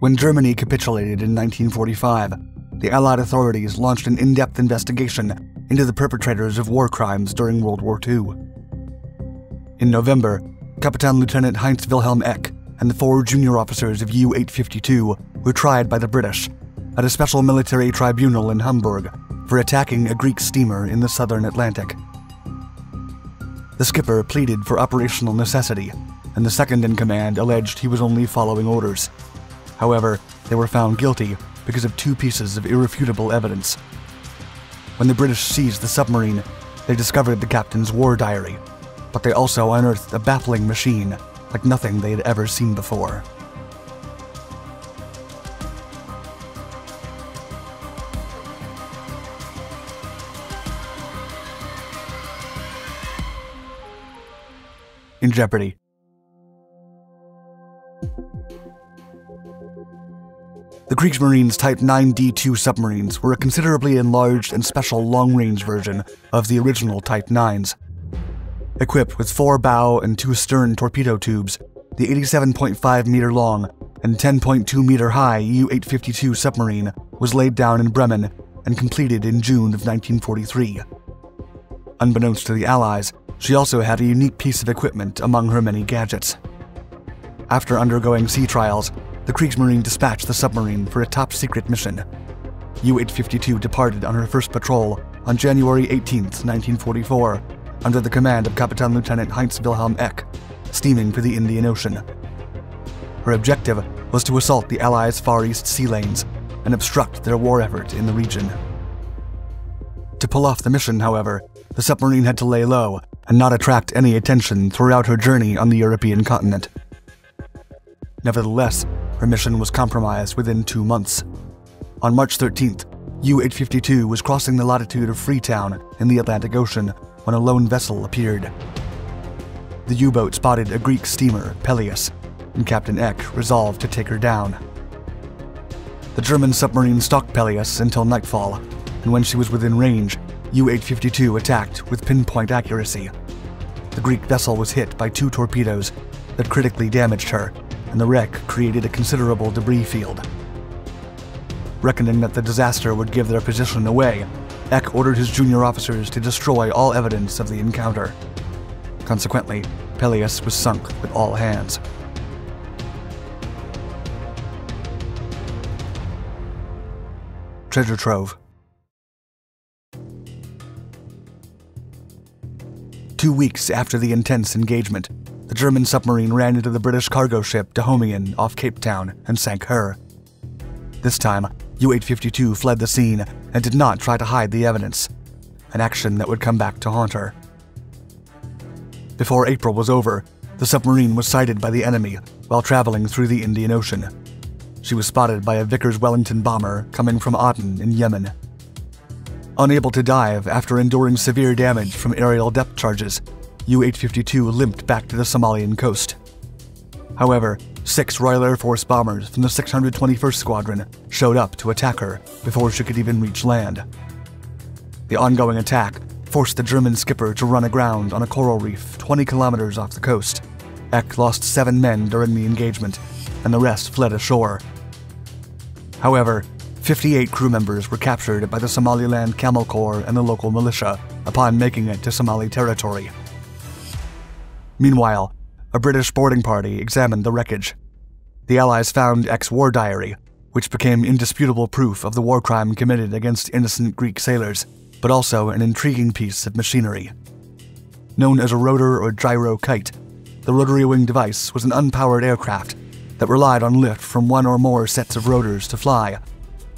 When Germany capitulated in 1945, the Allied authorities launched an in depth investigation into the perpetrators of war crimes during World War II. In November, Kapitänleutnant Heinz Wilhelm Eck and the four junior officers of U 852 were tried by the British at a special military tribunal in Hamburg for attacking a Greek steamer in the southern Atlantic. The skipper pleaded for operational necessity, and the second in command alleged he was only following orders. However, they were found guilty because of two pieces of irrefutable evidence. When the British seized the submarine, they discovered the captain's war diary, but they also unearthed a baffling machine like nothing they had ever seen before. In jeopardy. The Kriegsmarine's Type 9D2 submarines were a considerably enlarged and special long range version of the original Type 9s. Equipped with four bow and two stern torpedo tubes, the 87.5 meter long and 10.2 meter high U 852 submarine was laid down in Bremen and completed in June of 1943. Unbeknownst to the Allies, she also had a unique piece of equipment among her many gadgets. After undergoing sea trials, the Kriegsmarine dispatched the submarine for a top secret mission. U 852 departed on her first patrol on January 18, 1944, under the command of Kapitänleutnant Heinz Wilhelm Eck, steaming for the Indian Ocean. Her objective was to assault the Allies' Far East sea lanes and obstruct their war effort in the region. To pull off the mission, however, the submarine had to lay low and not attract any attention throughout her journey on the European continent. Nevertheless, her mission was compromised within two months. On March 13th, U 852 was crossing the latitude of Freetown in the Atlantic Ocean when a lone vessel appeared. The U boat spotted a Greek steamer, Peleus, and Captain Eck resolved to take her down. The German submarine stalked Peleus until nightfall, and when she was within range, U 852 attacked with pinpoint accuracy. The Greek vessel was hit by two torpedoes that critically damaged her, and the wreck created a considerable debris field. Reckoning that the disaster would give their position away, Eck ordered his junior officers to destroy all evidence of the encounter. Consequently, Peleus was sunk with all hands. Treasure Trove Two weeks after the intense engagement, German submarine ran into the British cargo ship Dahomey off Cape Town and sank her. This time, U 852 fled the scene and did not try to hide the evidence, an action that would come back to haunt her. Before April was over, the submarine was sighted by the enemy while traveling through the Indian Ocean. She was spotted by a Vickers Wellington bomber coming from Aden in Yemen. Unable to dive after enduring severe damage from aerial depth charges, U 852 limped back to the Somalian coast. However, six Royal Air Force bombers from the 621st Squadron showed up to attack her before she could even reach land. The ongoing attack forced the German skipper to run aground on a coral reef 20 kilometers off the coast. Eck lost seven men during the engagement, and the rest fled ashore. However, 58 crew members were captured by the Somaliland Camel Corps and the local militia upon making it to Somali territory. Meanwhile, a British boarding party examined the wreckage. The Allies found Eck's war diary, which became indisputable proof of the war crime committed against innocent Greek sailors, but also an intriguing piece of machinery. Known as a rotor or gyro kite, the rotary wing device was an unpowered aircraft that relied on lift from one or more sets of rotors to fly,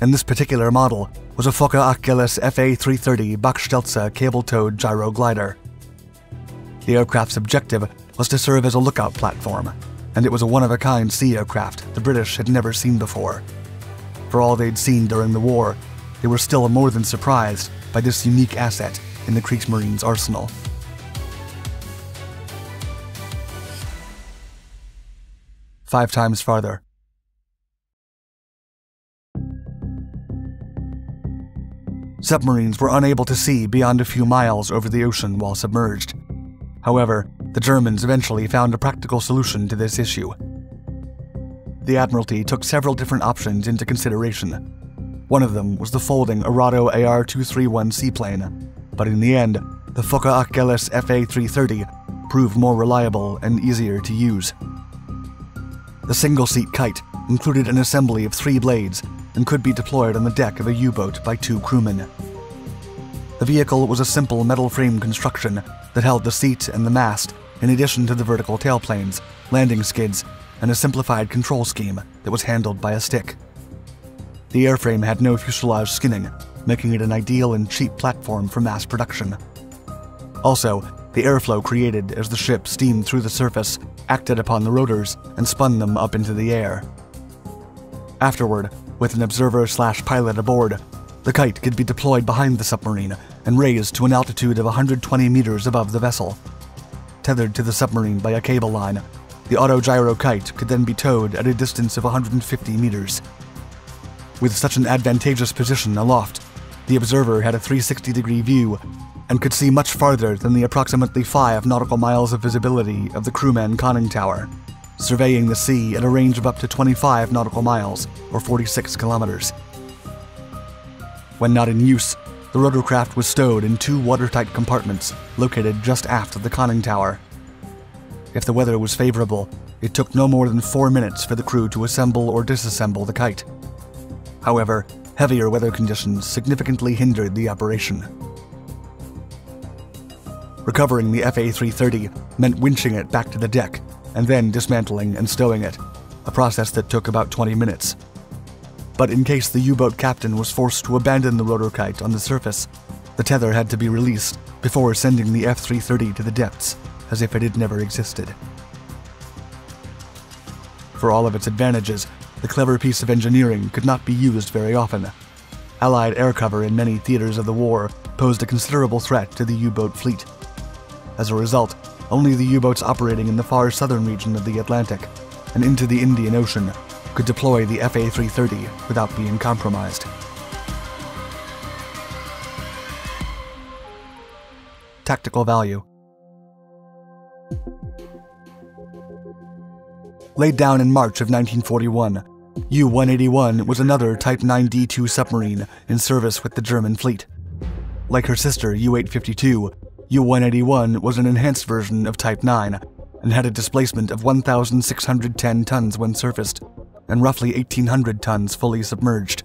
and this particular model was a Focke-Achgelis FA-330 Bachstelze cable-towed gyro glider. The aircraft's objective was to serve as a lookout platform, and it was a one-of-a-kind sea aircraft the British had never seen before. For all they'd seen during the war, they were still more than surprised by this unique asset in the Kriegsmarine's arsenal. Five times farther. Submarines were unable to see beyond a few miles over the ocean while submerged. However, the Germans eventually found a practical solution to this issue. the Admiralty took several different options into consideration. One of them was the folding Arado AR 231 seaplane, but in the end, the Focke-Achgelis FA 330 proved more reliable and easier to use. The single seat kite included an assembly of three blades and could be deployed on the deck of a U boat by two crewmen. The vehicle was a simple metal frame construction that held the seat and the mast, in addition to the vertical tailplanes, landing skids, and a simplified control scheme that was handled by a stick. The airframe had no fuselage skinning, making it an ideal and cheap platform for mass production. Also, the airflow created as the ship steamed through the surface acted upon the rotors and spun them up into the air. Afterward, with an observer slash pilot aboard, the kite could be deployed behind the submarine and raised to an altitude of 120 meters above the vessel. Tethered to the submarine by a cable line, the autogyro kite could then be towed at a distance of 150 meters. With such an advantageous position aloft, the observer had a 360 degree view and could see much farther than the approximately 5 nautical miles of visibility of the crewman conning tower, surveying the sea at a range of up to 25 nautical miles, or 46 kilometers. When not in use, the rotorcraft was stowed in two watertight compartments located just aft of the conning tower. If the weather was favorable, it took no more than four minutes for the crew to assemble or disassemble the kite. However, heavier weather conditions significantly hindered the operation. Recovering the FA 330 meant winching it back to the deck and then dismantling and stowing it, a process that took about 20 minutes but in case the U boat captain was forced to abandon the rotor kite on the surface, the tether had to be released before sending the F 330 to the depths, as if it had never existed. For all of its advantages, the clever piece of engineering could not be used very often. Allied air cover in many theaters of the war posed a considerable threat to the U boat fleet. As a result, only the U boats operating in the far southern region of the Atlantic and into the Indian Ocean could deploy the FA 330 without being compromised. Tactical value. Laid down in March of 1941, U 181 was another Type 9D2 submarine in service with the German fleet. Like her sister U 852, U 181 was an enhanced version of Type 9 and had a displacement of 1,610 tons when surfaced, and roughly 1,800 tons fully submerged.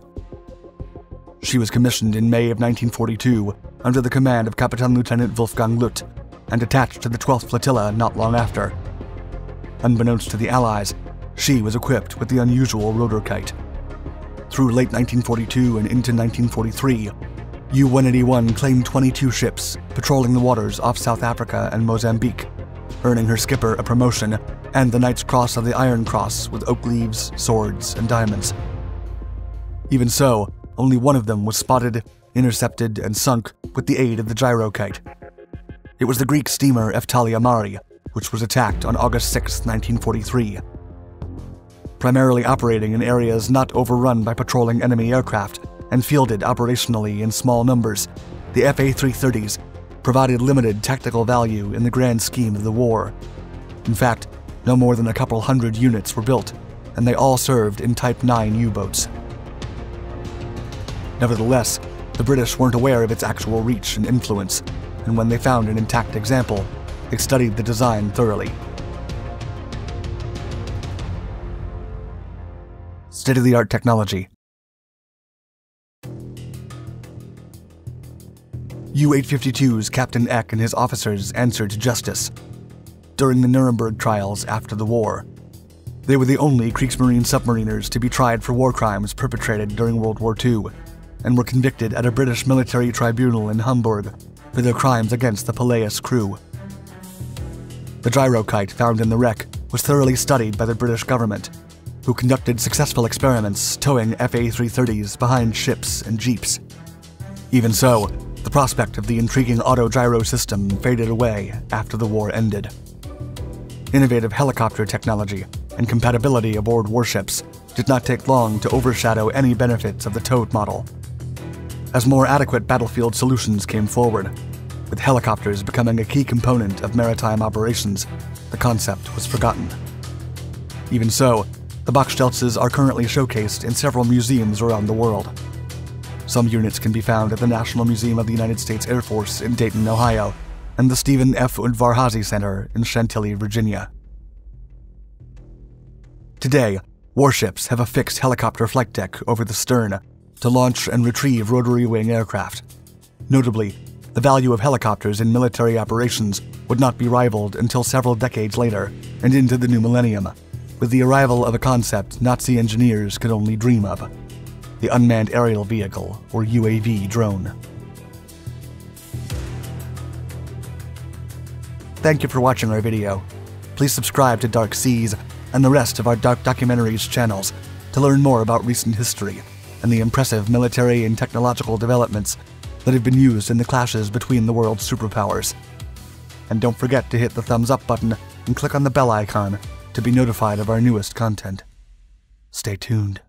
She was commissioned in May of 1942 under the command of Kapitänleutnant Wolfgang Lüth and attached to the 12th Flotilla not long after. Unbeknownst to the Allies, she was equipped with the unusual rotor kite. Through late 1942 and into 1943, U 181 claimed 22 ships patrolling the waters off South Africa and Mozambique, earning her skipper a promotion and the Knight's Cross of the Iron Cross with oak leaves, swords, and diamonds. Even so, only one of them was spotted, intercepted, and sunk with the aid of the gyrokite. It was the Greek steamer Efthalia Mari, which was attacked on August 6, 1943. Primarily operating in areas not overrun by patrolling enemy aircraft and fielded operationally in small numbers, the FA 330s provided limited tactical value in the grand scheme of the war. In fact, no more than a couple hundred units were built, and they all served in Type 9 U boats. Nevertheless, the British weren't aware of its actual reach and influence, and when they found an intact example, they studied the design thoroughly. State of the art technology. U 852's Captain Eck and his officers answered to justice during the Nuremberg trials after the war. They were the only Kriegsmarine submariners to be tried for war crimes perpetrated during World War II, and were convicted at a British military tribunal in Hamburg for their crimes against the Peleus crew. The gyrokite found in the wreck was thoroughly studied by the British government, who conducted successful experiments towing FA 330s behind ships and jeeps. Even so, the prospect of the intriguing autogyro system faded away after the war ended innovative helicopter technology, and compatibility aboard warships did not take long to overshadow any benefits of the towed model. As more adequate battlefield solutions came forward, with helicopters becoming a key component of maritime operations, the concept was forgotten. Even so, The Bachstelzes are currently showcased in several museums around the world. Some units can be found at the National Museum of the United States Air Force in Dayton, Ohio, and the Stephen F. Udvar-Hazy Center in Chantilly, Virginia. Today, warships have a fixed helicopter flight deck over the stern to launch and retrieve rotary wing aircraft. Notably, the value of helicopters in military operations would not be rivaled until several decades later and into the new millennium, with the arrival of a concept Nazi engineers could only dream of the Unmanned Aerial Vehicle, or UAV drone. Thank you for watching our video. Please subscribe to Dark Seas and the rest of our Dark Documentaries channels to learn more about recent history and the impressive military and technological developments that have been used in the clashes between the world's superpowers. And don't forget to hit the thumbs up button and click on the bell icon to be notified of our newest content. Stay tuned.